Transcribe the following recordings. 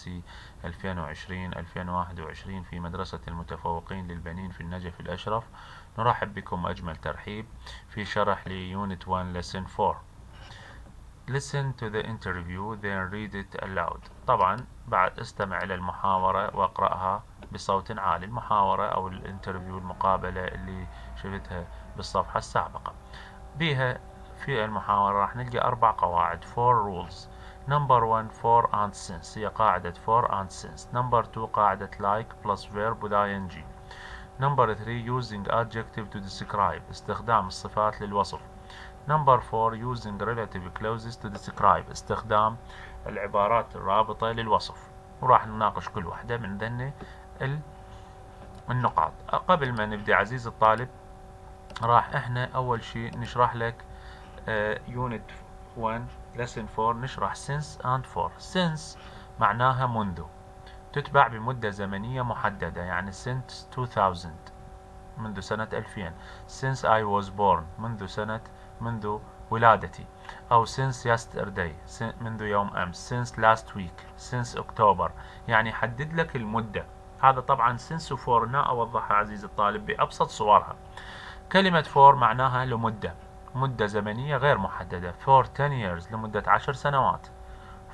2020-2021 في مدرسة المتفوقين للبنين في النجف الأشرف. نرحب بكم أجمل ترحيب في شرح ل unit 1 lesson 4 Listen to the interview then read it aloud. طبعا بعد استمع إلى المحاورة واقرأها بصوت عالي. المحاورة أو ال interview المقابلة اللي شفتها بالصفحة السابقة. بها في المحاورة راح نلقى أربع قواعد 4 rules. Number 1 for and since. هي قاعدة for and since. Number 2 قاعدة like plus verb with ing. Number 3 using adjective to describe. استخدام الصفات للوصف. Number 4 using relative clauses to describe. استخدام العبارات الرابطة للوصف. وراح نناقش كل واحدة من ذني النقاط. قبل ما نبدأ عزيز الطالب راح إحنا أول شيء نشرح لك يونت uh, 1 lesson 4 نشرح since and for. Since معناها منذ. تتبع بمدة زمنية محددة يعني since 2000 منذ سنة 2000 since I was born منذ سنة منذ ولادتي. أو since yesterday منذ يوم أمس. Since last week since October. يعني حدد لك المدة. هذا طبعا since و for هنا أوضحها عزيزي الطالب بأبسط صورها. كلمة for معناها لمدة. مدة زمنية غير محددة. For 10 years لمدة 10 سنوات.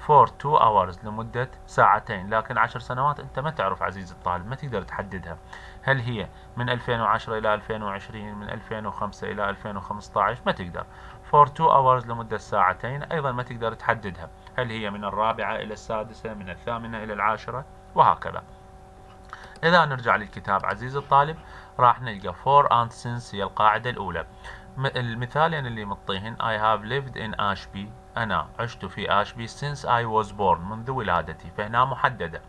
For 2 hours لمدة ساعتين. لكن 10 سنوات أنت ما تعرف عزيزي الطالب ما تقدر تحددها. هل هي من 2010 إلى 2020 من 2005 إلى 2015 ما تقدر. For 2 hours لمدة ساعتين أيضا ما تقدر تحددها. هل هي من الرابعة إلى السادسة من الثامنة إلى العاشرة؟ وهكذا. إذا نرجع للكتاب عزيزي الطالب راح نلقى for and since هي القاعدة الأولى. المثالين اللي مطيهن I have lived in Ashby. أنا عشت في Ashby since I was born. منذ ولادتي. فهنا محددة.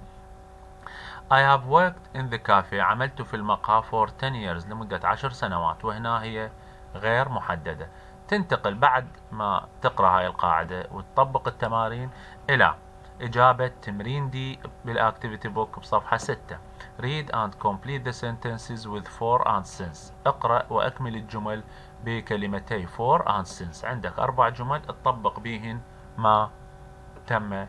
I have worked in the cafe. عملت في المقهى for 10 years لمدة 10 سنوات. وهنا هي غير محددة. تنتقل بعد ما تقرأ هاي القاعدة وتطبق التمارين إلى إجابة تمرين D بال activity book بصفحة 6 Read and complete the sentences with for and since اقرأ وأكمل الجمل بكلمتي for and since عندك أربع جمل تطبق بهن ما تم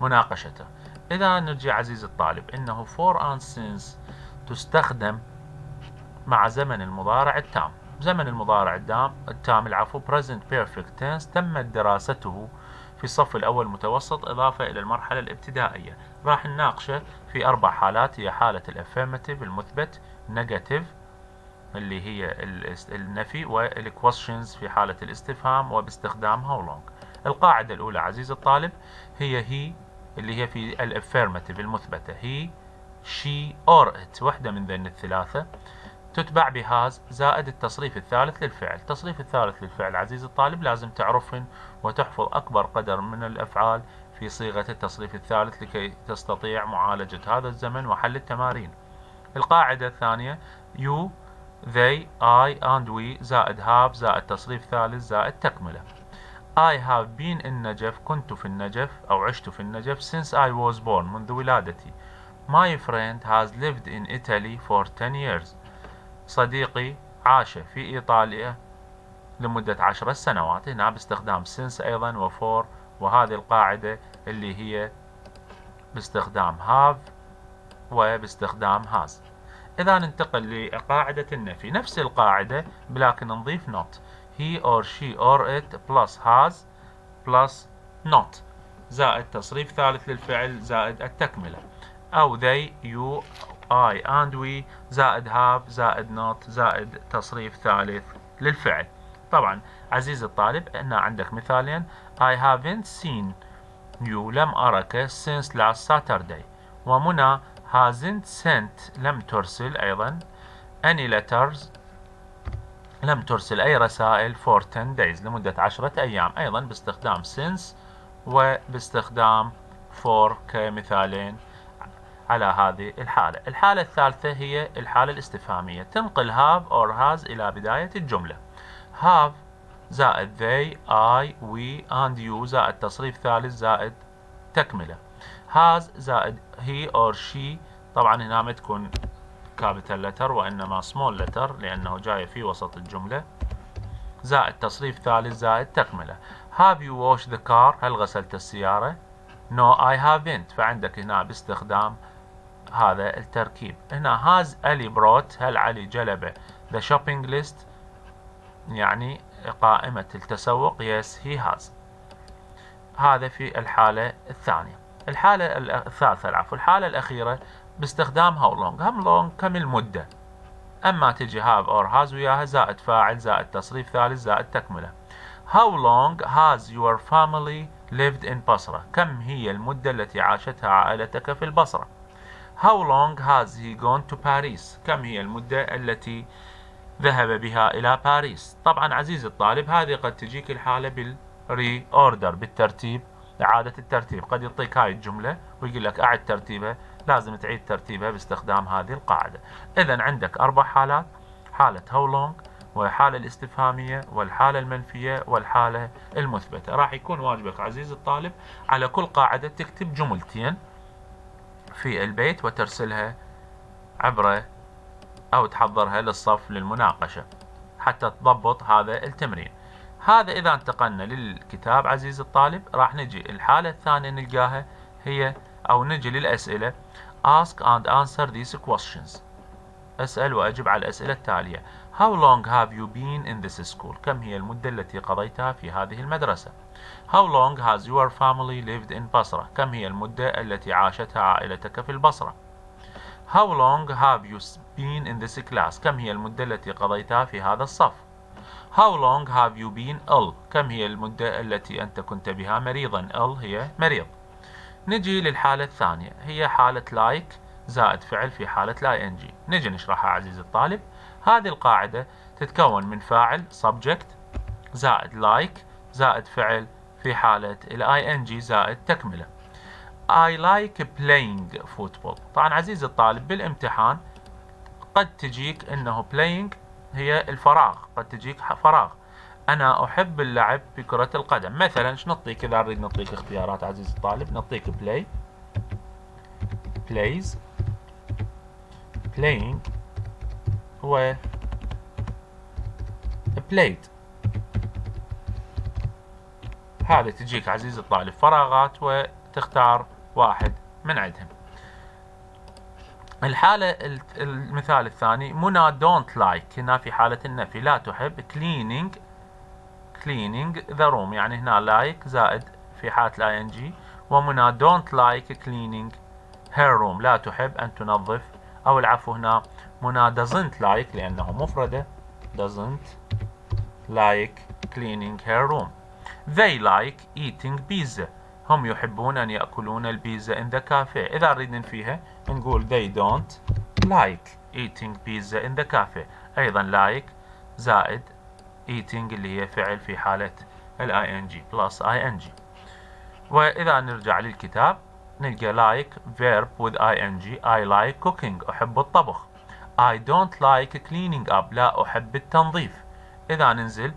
مناقشته. إذا نرجع عزيزي الطالب إنه for and since تستخدم مع زمن المضارع التام. زمن المضارع التام التام العفو present perfect tense تمت دراسته في الصف الأول متوسط إضافة إلى المرحلة الابتدائية. راح نناقشه في أربع حالات. هي حالة ال affirmative المثبت negative اللي هي النفي وال questions في حالة الاستفهام وباستخدام how long القاعدة الأولى عزيز الطالب هي هي اللي هي في ال affirmative المثبتة. he she or it وحدة من ذن الثلاثة. تتبع ب has زائد التصريف الثالث للفعل. التصريف الثالث للفعل عزيز الطالب لازم تعرفهن وتحفظ أكبر قدر من الأفعال في صيغة التصريف الثالث لكي تستطيع معالجة هذا الزمن وحل التمارين. القاعدة الثانية you they I and we زائد have زائد تصريف ثالث زائد تكملة. I have been in نجف كنت في النجف أو عشت في النجف since I was born منذ ولادتي. My friend has lived in Italy for 10 years. صديقي عاش في إيطاليا لمدة عشر سنوات هنا باستخدام since أيضا وفور وهذه القاعدة اللي هي باستخدام have وباستخدام has إذا ننتقل لقاعدة النفي. نفس القاعدة لكن نضيف not he or she or it plus has plus not. زائد تصريف ثالث للفعل زائد التكملة. أو they you I and we زائد have زائد not زائد تصريف ثالث للفعل. طبعا عزيزي الطالب هنا عندك مثالين. I haven't seen you لم أرك since last Saturday. ومنى hasn't sent لم ترسل أيضا. Any letters لم ترسل أي رسائل for 10 days لمدة عشرة أيام. أيضا باستخدام since وباستخدام for كمثالين. على هذه الحالة. الحالة الثالثة هي الحالة الاستفهامية. تنقل have or has إلى بداية الجملة. have زائد they, I, we and you زائد تصريف ثالث زائد تكملة. has زائد he or she. طبعا هنا ما تكون capital letter وإنما small letter لأنه جاي في وسط الجملة. زائد تصريف ثالث زائد تكملة. have you washed the car هل غسلت السيارة؟ No I haven't. فعندك هنا باستخدام هذا التركيب. هنا has Ali brought هل علي جلب the shopping list يعني قائمة التسوق yes he has. هذا في الحالة الثانية. الحالة الثالثة العفو. الحالة الأخيرة باستخدام how long how long كم المدة؟ أما تجي have or has وياها زائد فاعل زائد تصريف ثالث زائد تكملة. How long has your family lived in بصرة؟ كم هي المدة التي عاشتها عائلتك في البصرة؟ How long has he gone to Paris? كم هي المدة التي ذهب بها إلى باريس طبعا عزيزي الطالب هذه قد تجيك الحالة بال reorder بالترتيب إعادة الترتيب. قد يعطيك هاي الجملة ويقول لك أعد ترتيبها لازم تعيد ترتيبها باستخدام هذه القاعدة. إذا عندك أربع حالات حالة how long والحالة الاستفهامية والحالة المنفية والحالة المثبتة. راح يكون واجبك عزيزي الطالب على كل قاعدة تكتب جملتين. في البيت وترسلها عبر أو تحضرها للصف للمناقشة حتى تضبط هذا التمرين. هذا إذا انتقلنا للكتاب عزيزي الطالب راح نجي الحالة الثانية نلقاها هي أو نجي للأسئلة ask and answer these questions. أسأل وأجب على الأسئلة التالية How long have you been in this school? كم هي المدة التي قضيتها في هذه المدرسة؟ How long has your family lived in بصرة؟ كم هي المدة التي عاشتها عائلتك في البصرة؟ How long have you been in this class? كم هي المدة التي قضيتها في هذا الصف؟ How long have you been ill? كم هي المدة التي أنت كنت بها مريضا؟ ill هي مريض. نجي للحالة الثانية هي حالة like زائد فعل في حالة لا ing. نجي نشرحها عزيزي الطالب. هذه القاعدة تتكون من فاعل subject زائد like زائد فعل في حالة ال ing زائد تكملة. I like playing football. طبعا عزيزي الطالب بالامتحان قد تجيك إنه playing هي الفراغ قد تجيك فراغ. أنا أحب اللعب في كرة القدم. مثلا إيش نعطيك؟ إذا نريد نعطيك اختيارات عزيزي الطالب نعطيك play plays playing هو played. هذه تجيك عزيزي الطالب فراغات وتختار واحد من عندهم. الحالة المثال الثاني منى don't like. هنا في حالة النفي لا تحب. cleaning cleaning the room. يعني هنا like زائد في حالة ال ing. ومنى don't like cleaning her room. لا تحب أن تنظف أو العفو هنا منى doesn't like لأنه مفردة doesn't like cleaning her room they like eating pizza هم يحبون أن يأكلون البيتزا in the cafe إذا نريد ننفيها نقول they don't like eating pizza in the cafe أيضا like زائد eating اللي هي فعل في حالة ال ing plus ing وإذا نرجع للكتاب نلقى like verb with ing I like cooking أحب الطبخ I don't like cleaning up لا أحب التنظيف إذا ننزل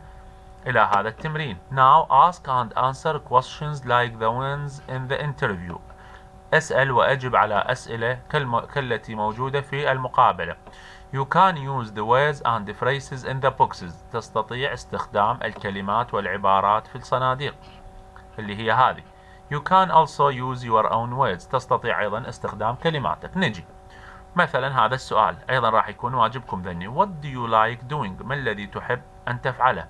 إلى هذا التمرين Now ask and answer questions like the ones in the interview اسأل وأجب على أسئلة كالتي موجودة في المقابلة You can use the words and the phrases in the boxes تستطيع استخدام الكلمات والعبارات في الصناديق اللي هي هذه You can also use your own words. تستطيع أيضا استخدام كلماتك. نجي. مثلا هذا السؤال. أيضا راح يكون واجبكم ذني. What do you like doing? ما الذي تحب أن تفعله؟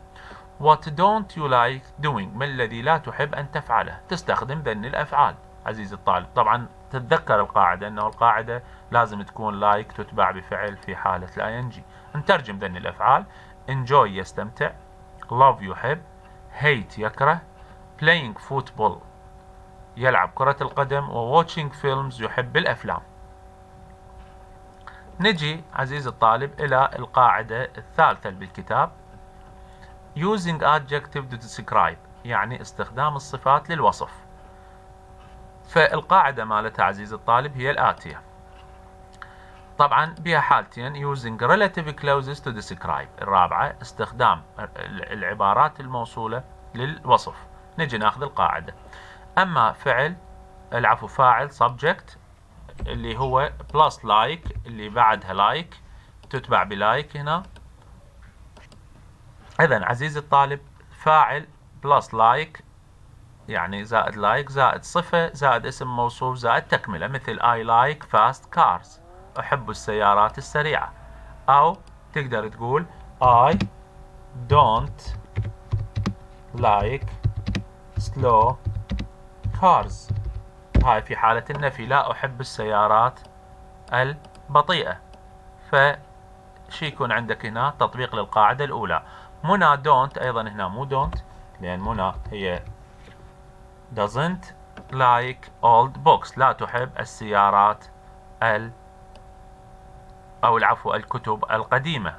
What don't you like doing? ما الذي لا تحب أن تفعله؟ تستخدم ذن الأفعال. عزيزي الطالب طبعا تتذكر القاعدة أنه القاعدة لازم تكون like تتبع بفعل في حالة ال ing. نترجم ذن الأفعال. Enjoy يستمتع. Love يحب. Hate يكره. Playing football. يلعب كرة القدم و watching films يحب الأفلام. نجي عزيزي الطالب إلى القاعدة الثالثة بالكتاب. Using adjective to describe يعني استخدام الصفات للوصف. فالقاعدة مالتها عزيزي الطالب هي الآتية. طبعا بها حالتين using relative clauses to describe. الرابعة استخدام العبارات الموصولة للوصف. نجي ناخذ القاعدة. أما فعل العفو فاعل subject اللي هو plus like اللي بعدها like تتبع بلايك هنا. إذا عزيزي الطالب فاعل plus like يعني زائد like زائد صفة زائد اسم موصوف زائد تكملة مثل I like fast cars أحب السيارات السريعة. أو تقدر تقول I don't like slow cars هاي في حالة النفي لا أحب السيارات البطيئة. فشي يكون عندك هنا تطبيق للقاعدة الأولى. منى don't أيضا هنا مو don't لأن منى هي doesn't like old books. لا تحب السيارات ال أو العفو الكتب القديمة.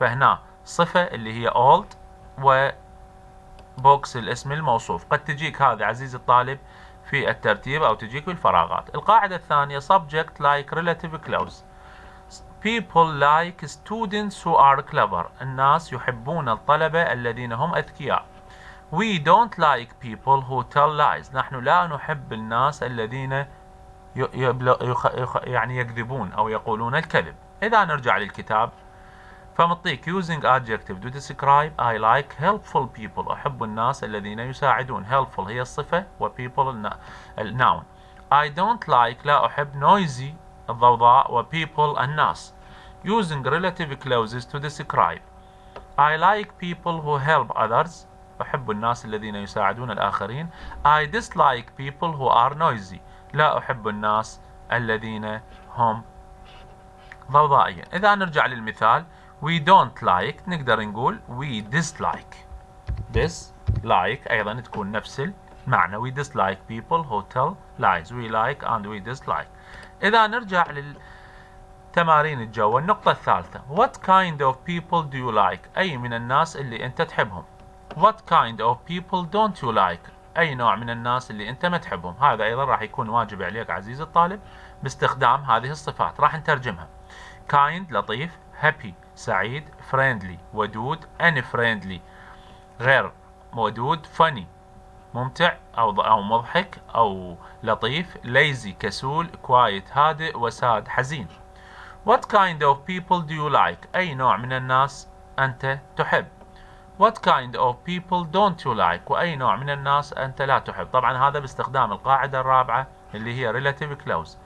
فهنا صفة اللي هي old و بوكس الاسم الموصوف. قد تجيك هذا عزيزي الطالب في الترتيب أو تجيك بالفراغات القاعدة الثانية subject like relative clause people like students who are clever. الناس يحبون الطلبة الذين هم أذكياء. We don't like people who tell lies. نحن لا نحب الناس الذين يعني يكذبون أو يقولون الكذب. إذا نرجع للكتاب. فمعطيك using adjective to describe I like helpful people أحب الناس الذين يساعدون helpful هي الصفة و people الناون I don't like لا أحب noisy الضوضاء و people الناس using relative clauses to describe I like people who help others أحب الناس الذين يساعدون الآخرين I dislike people who are noisy لا أحب الناس الذين هم ضوضائيا إذا نرجع للمثال we don't like نقدر نقول we dislike. Dislike أيضا تكون نفس المعنى. We dislike people who tell lies we like and we dislike. إذا نرجع للتمارين الجو النقطة الثالثة. What kind of people do you like أي من الناس اللي أنت تحبهم. What kind of people don't you like أي نوع من الناس اللي أنت ما تحبهم. هذا أيضا راح يكون واجب عليك عزيزي الطالب باستخدام هذه الصفات. راح نترجمها. Kind لطيف happy. سعيد friendly. ودود unfriendly غير ودود funny. ممتع أو أو مضحك أو لطيف. lazy كسول. quiet هادئ. وساد حزين. What kind of people do you like? أي نوع من الناس أنت تحب؟ What kind of people don't you like وأي نوع من الناس أنت لا تحب؟ طبعا هذا باستخدام القاعدة الرابعة اللي هي relative clause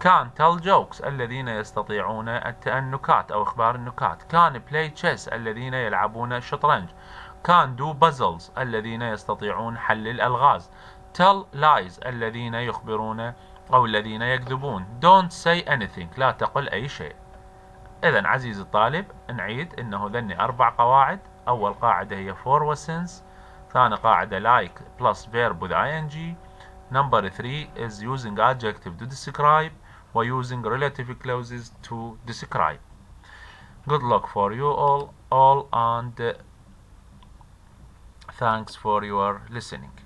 كان tell jokes. الذين يستطيعون النكات أو إخبار النكات. كان play chess. الذين يلعبون الشطرنج كان do puzzles. الذين يستطيعون حل الألغاز. Tell lies. الذين يخبرون أو الذين يكذبون. Don't say anything. لا تقل أي شيء. إذا عزيزي الطالب نعيد إنه ذني أربع قواعد. أول قاعدة هي for و since. ثاني قاعدة like plus verb with ing. Number 3 is using adjective to describe. By using relative clauses to describe. Good luck for you all, all and uh, thanks for your listening.